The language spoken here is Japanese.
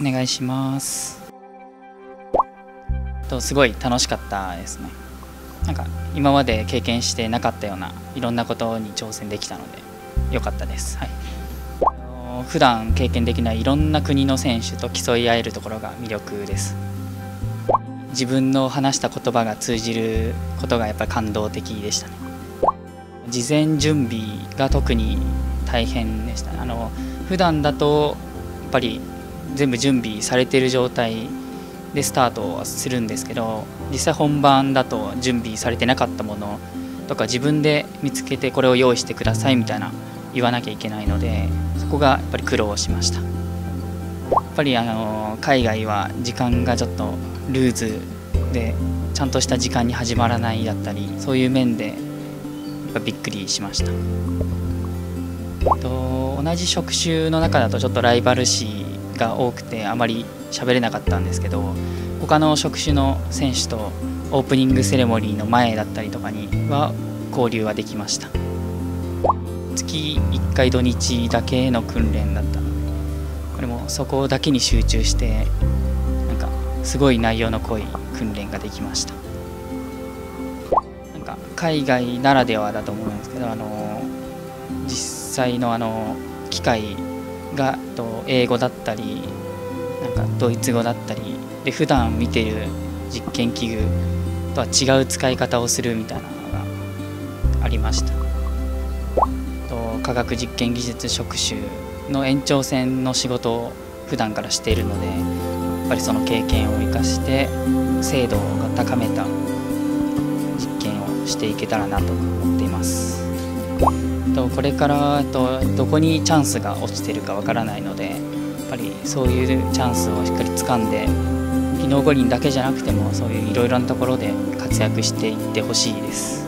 お願いします。とすごい楽しかったですね。なんか今まで経験してなかったようないろんなことに挑戦できたので良かったです。はい。普段経験できないいろんな国の選手と競い合えるところが魅力です。自分の話した言葉が通じることがやっぱり感動的でしたね。事前準備が特に大変でしたあの普段だとやっぱり全部準備されてる状態でスタートはするんですけど実際本番だと準備されてなかったものとか自分で見つけてこれを用意してくださいみたいな言わなきゃいけないのでそこがやっぱり苦労しました。やっぱりあの海外は時間がちょっとルーズでちゃんとした時間に始まらないだったりそういう面でやっぱびっくりしました。と同じ職種の中だとちょっとライバル視が多くてあまり喋れなかったんですけど他の職種の選手とオープニングセレモニーの前だったりとかには交流はできました。月1回土日だけの訓練だったのでこれもそこだけに集中してなんかすごい内容の濃い訓練ができました。なんか海外ならではだと思うんですけどあの実際のあの機械がと英語だったりなんかドイツ語だったりで普段見てる実験器具とは違う使い方をするみたいなのがありました。と科学実験技術職種の延長線の仕事を普段からしているのでやっぱりその経験を生かして精度が高めた実験をしていけたらなと思っています。とこれからとどこにチャンスが落ちてるかわからないのでやっぱりそういうチャンスをしっかり掴んで技能五輪だけじゃなくてもそういういろいろなところで活躍していってほしいです。